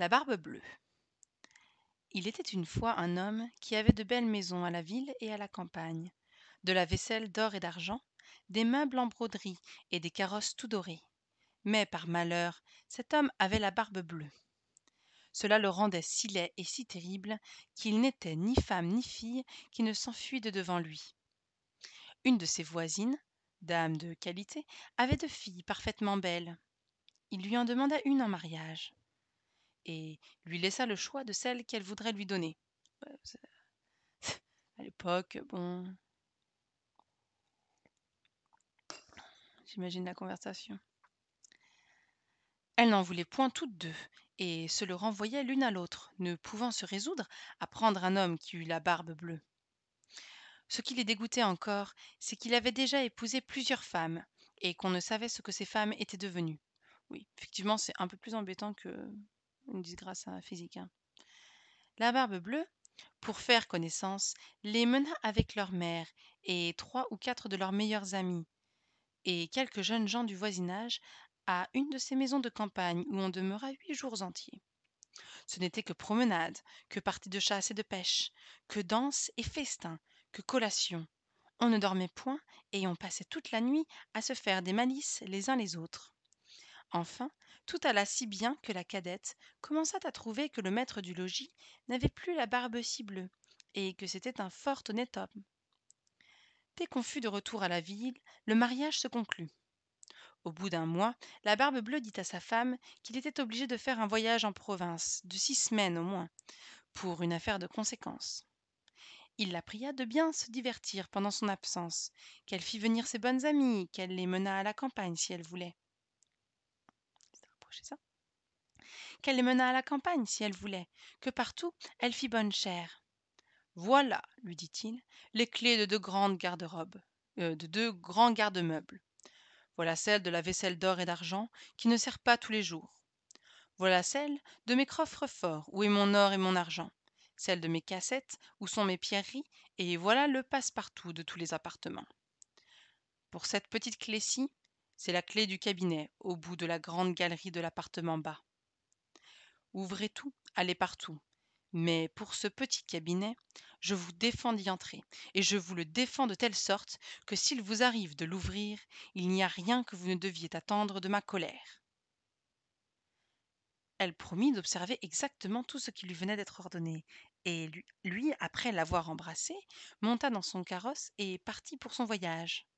La Barbe Bleue Il était une fois un homme qui avait de belles maisons à la ville et à la campagne, de la vaisselle d'or et d'argent, des meubles en broderie et des carrosses tout dorés. Mais par malheur, cet homme avait la barbe bleue. Cela le rendait si laid et si terrible qu'il n'était ni femme ni fille qui ne s'enfuit de devant lui. Une de ses voisines, dame de qualité, avait deux filles parfaitement belles. Il lui en demanda une en mariage et lui laissa le choix de celle qu'elle voudrait lui donner. À l'époque, bon. J'imagine la conversation. Elle n'en voulait point toutes deux, et se le renvoyait l'une à l'autre, ne pouvant se résoudre à prendre un homme qui eût la barbe bleue. Ce qui les dégoûtait encore, c'est qu'il avait déjà épousé plusieurs femmes, et qu'on ne savait ce que ces femmes étaient devenues. Oui, effectivement, c'est un peu plus embêtant que une disgrâce physique. Hein. La Barbe Bleue, pour faire connaissance, les mena avec leur mère et trois ou quatre de leurs meilleurs amis, et quelques jeunes gens du voisinage, à une de ces maisons de campagne où on demeura huit jours entiers. Ce n'était que promenade, que parties de chasse et de pêche, que danse et festin, que collation. On ne dormait point et on passait toute la nuit à se faire des malices les uns les autres. Enfin, tout alla si bien que la cadette commença à trouver que le maître du logis n'avait plus la barbe si bleue, et que c'était un fort honnête homme. Dès qu'on fut de retour à la ville, le mariage se conclut. Au bout d'un mois, la barbe bleue dit à sa femme qu'il était obligé de faire un voyage en province, de six semaines au moins, pour une affaire de conséquence. Il la pria de bien se divertir pendant son absence, qu'elle fît venir ses bonnes amies, qu'elle les menât à la campagne si elle voulait. Ça Qu'elle les menât à la campagne si elle voulait, que partout elle fît bonne chère. Voilà, lui dit-il, les clés de deux grandes garde-robes, euh, de deux grands garde-meubles. Voilà celle de la vaisselle d'or et d'argent qui ne sert pas tous les jours. Voilà celle de mes coffres forts où est mon or et mon argent celle de mes cassettes où sont mes pierreries et voilà le passe-partout de tous les appartements pour cette petite clé-ci c'est la clé du cabinet au bout de la grande galerie de l'appartement bas. Ouvrez tout allez partout. Mais pour ce petit cabinet je vous défends d'y entrer et je vous le défends de telle sorte que s'il vous arrive de l'ouvrir il n'y a rien que vous ne deviez attendre de ma colère. Elle promit d'observer exactement tout ce qui lui venait d'être ordonné et lui, après l'avoir embrassée, monta dans son carrosse et partit pour son voyage.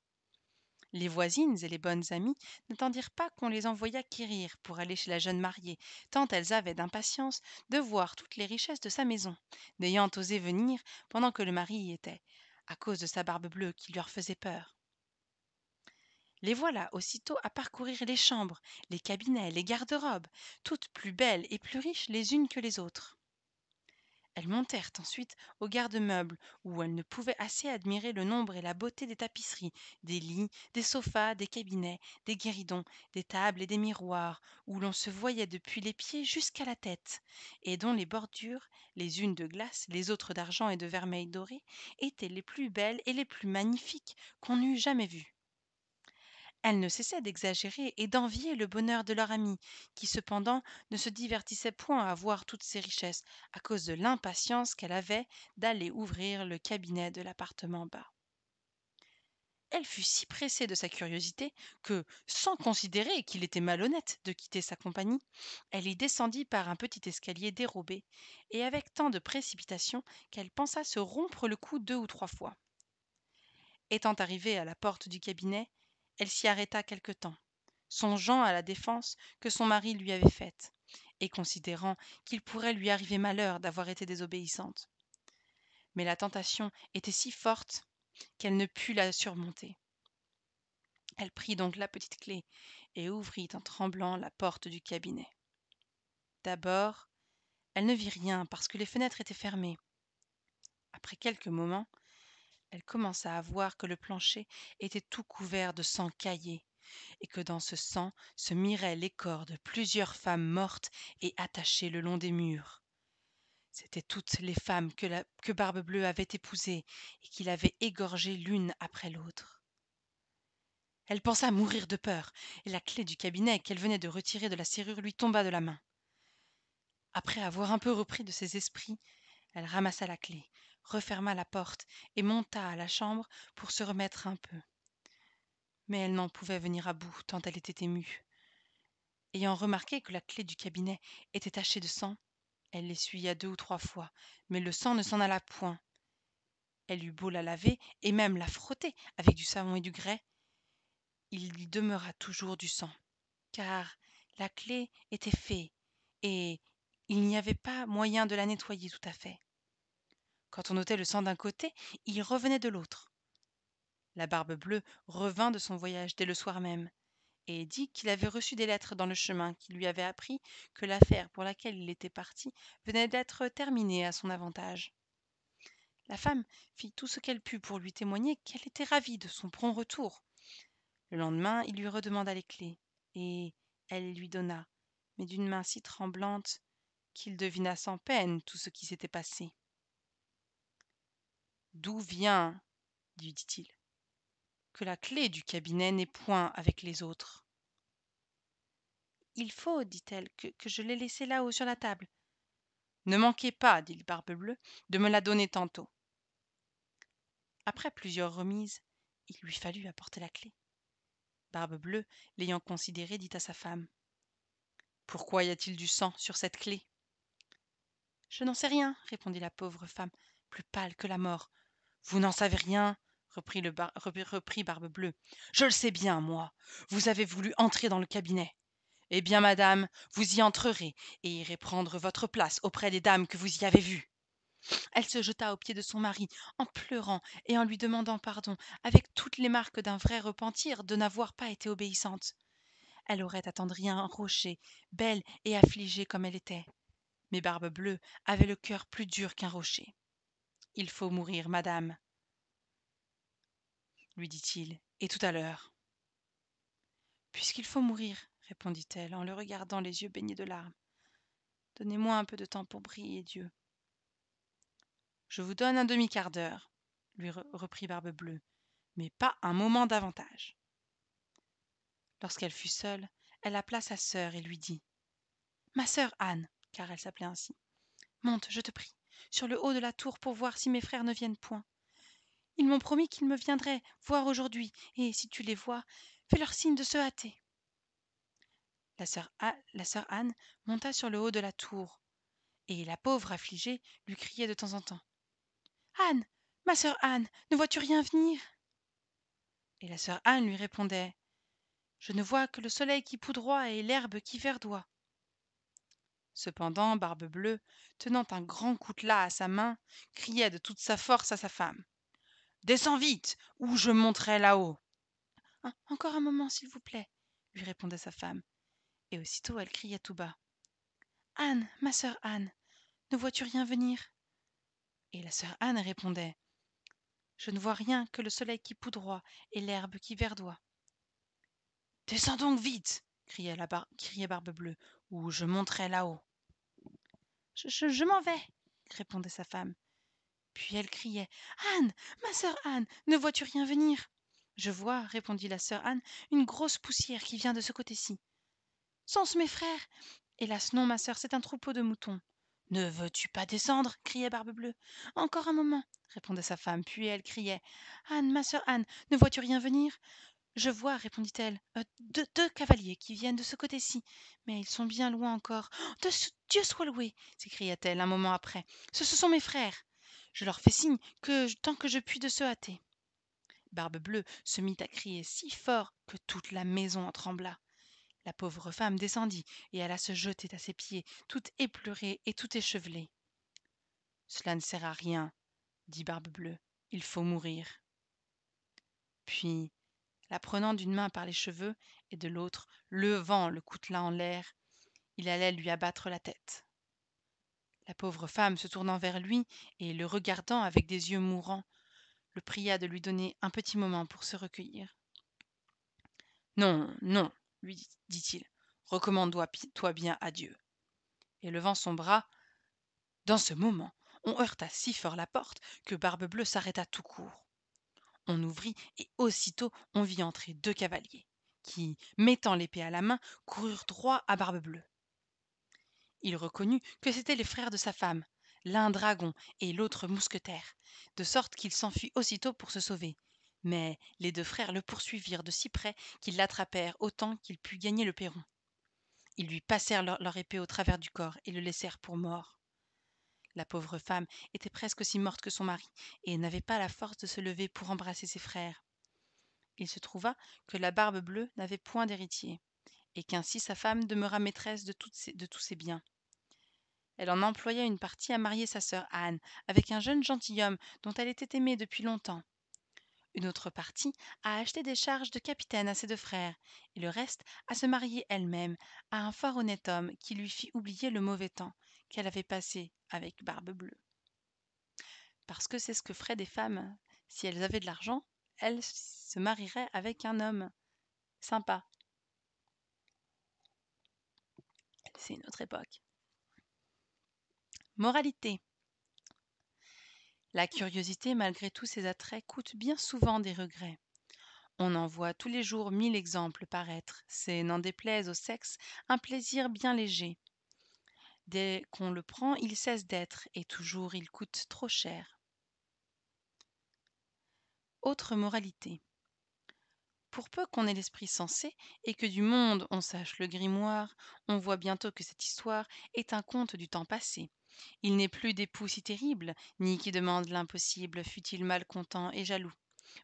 Les voisines et les bonnes amies n'attendirent pas qu'on les envoyât quérir pour aller chez la jeune mariée, tant elles avaient d'impatience de voir toutes les richesses de sa maison, n'ayant osé venir pendant que le mari y était, à cause de sa barbe bleue qui leur faisait peur. Les voilà aussitôt à parcourir les chambres, les cabinets, les garde-robes, toutes plus belles et plus riches les unes que les autres elles montèrent ensuite au garde-meuble où elles ne pouvaient assez admirer le nombre et la beauté des tapisseries des lits des sofas des cabinets des guéridons des tables et des miroirs où l'on se voyait depuis les pieds jusqu'à la tête et dont les bordures les unes de glace les autres d'argent et de vermeil doré étaient les plus belles et les plus magnifiques qu'on eût jamais vues elles ne cessaient d'exagérer et d'envier le bonheur de leur amie qui cependant ne se divertissait point à voir toutes ces richesses à cause de l'impatience qu'elle avait d'aller ouvrir le cabinet de l'appartement bas. Elle fut si pressée de sa curiosité que sans considérer qu'il était malhonnête de quitter sa compagnie elle y descendit par un petit escalier dérobé et avec tant de précipitation qu'elle pensa se rompre le cou deux ou trois fois. Étant arrivée à la porte du cabinet elle s'y arrêta quelque temps songeant à la défense que son mari lui avait faite et considérant qu'il pourrait lui arriver malheur d'avoir été désobéissante. Mais la tentation était si forte qu'elle ne put la surmonter. Elle prit donc la petite clef et ouvrit en tremblant la porte du cabinet. D'abord elle ne vit rien parce que les fenêtres étaient fermées. Après quelques moments elle commença à voir que le plancher était tout couvert de sang caillé et que dans ce sang se miraient les corps de plusieurs femmes mortes et attachées le long des murs. C'étaient toutes les femmes que, la, que barbe-bleue avait épousées et qu'il avait égorgées l'une après l'autre. Elle pensa mourir de peur et la clef du cabinet qu'elle venait de retirer de la serrure lui tomba de la main. Après avoir un peu repris de ses esprits, elle ramassa la clé, referma la porte et monta à la chambre pour se remettre un peu. Mais elle n'en pouvait venir à bout tant elle était émue. Ayant remarqué que la clé du cabinet était tachée de sang, elle l'essuya deux ou trois fois, mais le sang ne s'en alla point. Elle eut beau la laver et même la frotter avec du savon et du grès, il y demeura toujours du sang, car la clé était faite et il n'y avait pas moyen de la nettoyer tout à fait. Quand on ôtait le sang d'un côté, il revenait de l'autre. La barbe bleue revint de son voyage dès le soir même, et dit qu'il avait reçu des lettres dans le chemin qui lui avaient appris que l'affaire pour laquelle il était parti venait d'être terminée à son avantage. La femme fit tout ce qu'elle put pour lui témoigner qu'elle était ravie de son prompt retour. Le lendemain, il lui redemanda les clés, et elle lui donna, mais d'une main si tremblante qu'il devina sans peine tout ce qui s'était passé. D'où vient, lui dit-il, que la clé du cabinet n'est point avec les autres? Il faut, dit-elle, que, que je l'ai laissée là-haut sur la table. Ne manquez pas, dit le Barbe-Bleue, de me la donner tantôt. Après plusieurs remises, il lui fallut apporter la clé. Barbe-Bleue, l'ayant considérée, dit à sa femme Pourquoi y a-t-il du sang sur cette clé Je n'en sais rien, répondit la pauvre femme, plus pâle que la mort. Vous n'en savez rien reprit, le reprit Barbe-Bleue. Je le sais bien, moi. Vous avez voulu entrer dans le cabinet. Eh bien, madame, vous y entrerez et irez prendre votre place auprès des dames que vous y avez vues. Elle se jeta aux pieds de son mari, en pleurant et en lui demandant pardon, avec toutes les marques d'un vrai repentir de n'avoir pas été obéissante. Elle aurait attendri un rocher, belle et affligée comme elle était. Mais Barbe-Bleue avait le cœur plus dur qu'un rocher. Il faut mourir, madame, lui dit-il, et tout à l'heure. Puisqu'il faut mourir, répondit-elle en le regardant les yeux baignés de larmes, donnez-moi un peu de temps pour prier Dieu. Je vous donne un demi-quart d'heure, lui reprit Barbe-Bleue, mais pas un moment davantage. Lorsqu'elle fut seule, elle appela sa sœur et lui dit Ma sœur Anne, car elle s'appelait ainsi, monte, je te prie, sur le haut de la tour pour voir si mes frères ne viennent point. Ils m'ont promis qu'ils me viendraient voir aujourd'hui, et si tu les vois, fais leur signe de se hâter. La sœur, Anne monta sur le haut de la tour, et la pauvre affligée lui criait de temps en temps. Anne, ma sœur Anne, ne vois-tu rien venir? Et la sœur Anne lui répondait. Je ne vois que le soleil qui poudroie et l'herbe qui verdoie. Cependant, Barbe-Bleue, tenant un grand coutelas à sa main, criait de toute sa force à sa femme. Descends vite, ou je monterai là-haut. Encore un moment, s'il vous plaît, lui répondait sa femme. Et aussitôt elle criait tout bas. Anne, ma sœur Anne, ne vois-tu rien venir? Et la sœur Anne répondait. Je ne vois rien que le soleil qui poudroie et l'herbe qui verdoie. Descends donc vite, criait, la bar criait Barbe-Bleue, ou je monterai là-haut. Je, m'en vais, répondait sa femme. Puis elle criait Anne, ma sœur Anne, ne vois-tu rien venir? Je vois, répondit la sœur Anne, une grosse poussière qui vient de ce côté-ci. Sont-ce mes frères Hélas, non, ma sœur, c'est un troupeau de moutons. Ne veux-tu pas descendre? criait Barbe-Bleue. Encore un moment, répondait sa femme, puis elle criait Anne, ma sœur Anne, ne vois-tu rien venir? Je vois, répondit-elle, euh, deux, cavaliers qui viennent de ce côté-ci, mais ils sont bien loin encore. De Dieu soit loué s'écria-t-elle un moment après. Ce, sont mes frères. Je leur fais signe que tant que je puis de se hâter. Barbe-Bleue se mit à crier si fort que toute la maison en trembla. La pauvre femme descendit et alla se jeter à ses pieds, toute épleurée et toute échevelée. Cela ne sert à rien, dit Barbe-Bleue. Il faut mourir. Puis la prenant d'une main par les cheveux et de l'autre levant le coutelas en l'air il allait lui abattre la tête. La pauvre femme se tournant vers lui et le regardant avec des yeux mourants le pria de lui donner un petit moment pour se recueillir non non lui dit-il recommande-toi bien à dieu et levant son bras dans ce moment on heurta si fort la porte que barbe-bleue s'arrêta tout court on ouvrit et aussitôt on vit entrer deux cavaliers qui mettant l'épée à la main coururent droit à barbe-bleue Il reconnut que c'étaient les frères de sa femme, l'un dragon et l'autre mousquetaire, de sorte qu'il s'enfuit aussitôt pour se sauver. Mais les deux frères le poursuivirent de si près qu'ils l'attrapèrent autant qu'il put gagner le perron. Ils lui passèrent leur, leur épée au travers du corps et le laissèrent pour mort. La pauvre femme était presque aussi morte que son mari et n'avait pas la force de se lever pour embrasser ses frères. Il se trouva que la barbe bleue n'avait point d'héritier et qu'ainsi sa femme demeura maîtresse de, tous ses biens. Elle en employa une partie à marier sa sœur Anne avec un jeune gentilhomme dont elle était aimée depuis longtemps. Une autre partie à acheter des charges de capitaine à ses deux frères, et le reste à se marier elle-même à un fort honnête homme qui lui fit oublier le mauvais temps qu'elle avait passé avec Barbe Bleue. Parce que c'est ce que feraient des femmes si elles avaient de l'argent, elles se marieraient avec un homme sympa. C'est une autre époque. Moralité. La curiosité, malgré tous ses attraits, coûte bien souvent des regrets. On en voit tous les jours mille exemples paraître. C'est, n'en déplaise au sexe, un plaisir bien léger. Dès qu'on le prend, il cesse d'être, et toujours il coûte trop cher. Autre moralité. Pour peu qu'on ait l'esprit sensé, et que du monde on sache le grimoire, on voit bientôt que cette histoire est un conte du temps passé. Il n'est plus d'époux si terrible, ni qui demande l'impossible, fût-il malcontent et jaloux.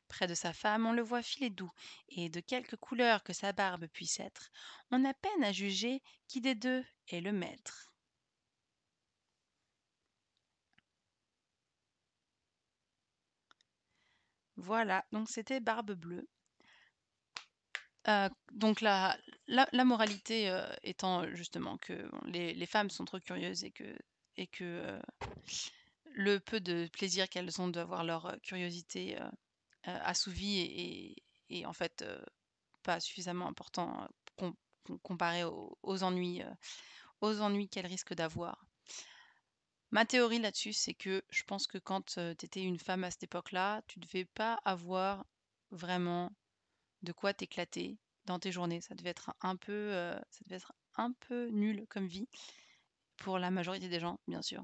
Près de sa femme, on le voit filer doux, et de quelque couleur que sa barbe puisse être, on a peine à juger qui des deux est le maître. Voilà, donc c'était Barbe Bleue. Euh, donc la, la, moralité euh, étant justement que les, femmes sont trop curieuses et que, euh, le peu de plaisir qu'elles ont d'avoir leur curiosité assouvie est, en fait pas suffisamment important com- com- comparé aux ennuis qu'elles risquent d'avoir. Ma théorie là-dessus, c'est que je pense que quand tu étais une femme à cette époque-là, tu devais pas avoir vraiment de quoi t'éclater dans tes journées. Ça devait être un peu, nul comme vie pour la majorité des gens, bien sûr.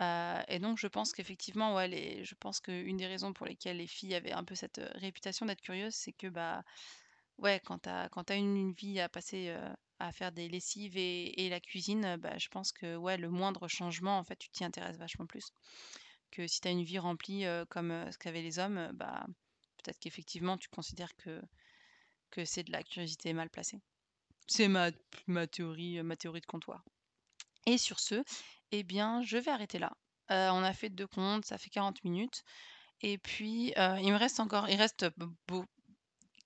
Et donc je pense qu'effectivement, ouais, les, je pense qu'une des raisons pour lesquelles les filles avaient un peu cette réputation d'être curieuses, c'est que bah ouais, quand t'as quand t'as une, vie à passer à faire des lessives et, la cuisine, euh, bah je pense que ouais, le moindre changement, en fait, tu t'y intéresses vachement plus que si t'as une vie remplie euh, comme euh, ce qu'avaient les hommes, bah peut-être qu'effectivement tu considères que que c'est de la curiosité mal placée. C'est ma, théorie, ma théorie de comptoir. Et sur ce, eh bien, je vais arrêter là. On a fait deux comptes, ça fait 40 minutes. Et puis, il me reste encore, il reste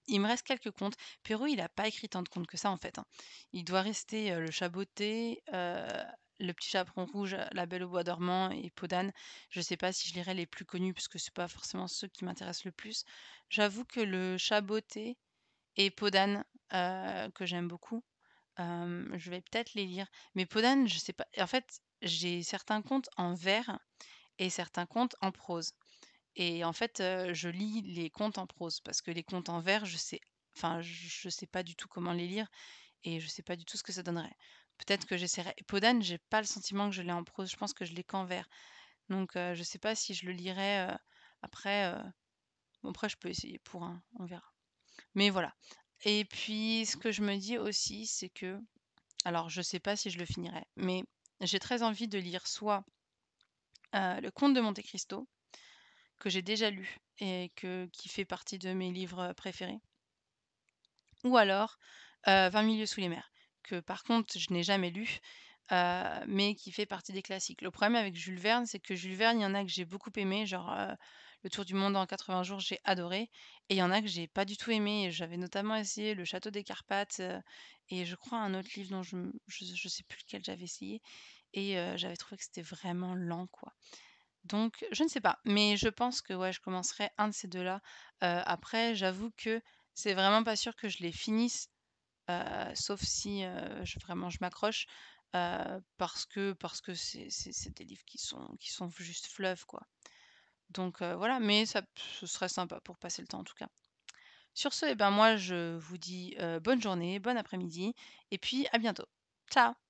il me reste quelques contes. Perrault, il n'a pas écrit tant de contes que ça, en fait. hein. Il doit rester le chaboté, le petit chaperon rouge, la belle au bois dormant et Podane. Je sais pas si je lirai les plus connus, puisque c'est pas forcément ceux qui m'intéressent le plus. J'avoue que le chaboté et Podane, que j'aime beaucoup, je vais peut-être les lire. Mais Podane, je sais pas. En fait, j'ai certains contes en vers et certains contes en prose. Et en fait, je lis les contes en prose parce que les contes en vers, je sais enfin, je sais pas du tout comment les lire et je sais pas du tout ce que ça donnerait. Peut-être que j'essaierai Podane, j'ai pas le sentiment que je l'ai en prose, je pense que je l'ai qu'en vers. Donc je sais pas si je le lirai, après, bon après je peux essayer pour, hein, on verra. Mais voilà. Et puis ce que je me dis aussi, c'est que alors je sais pas si je le finirai, mais j'ai très envie de lire soit, Le Comte de Monte Cristo que j'ai déjà lu et qui fait partie de mes livres, préférés. Ou alors, heu, 20 milieux sous les mers, que par contre je n'ai jamais lu, heu, mais qui fait partie des classiques. Le problème avec Jules Verne, c'est que Jules Verne, il y en a que j'ai beaucoup aimé, genre, Le Tour du monde en 80 jours, j'ai adoré et il y en a que j'ai pas du tout aimé j'avais notamment essayé Le Château des Carpates, et je crois un autre livre dont je je sais plus lequel j'avais essayé et j'avais trouvé que c'était vraiment lent, quoi. Donc, je ne sais pas, mais je pense que je commencerai un de ces 2-là. Heu, après, j'avoue que c'est vraiment pas sûr que je les finisse, sauf si, vraiment je m'accroche, parce que c'est des livres qui sont juste fleuves, quoi. Donc, voilà, mais ça ce serait sympa pour passer le temps, en tout cas. Sur ce, et ben, moi, je vous dis, bonne journée, bon après-midi et puis à bientôt. Ciao!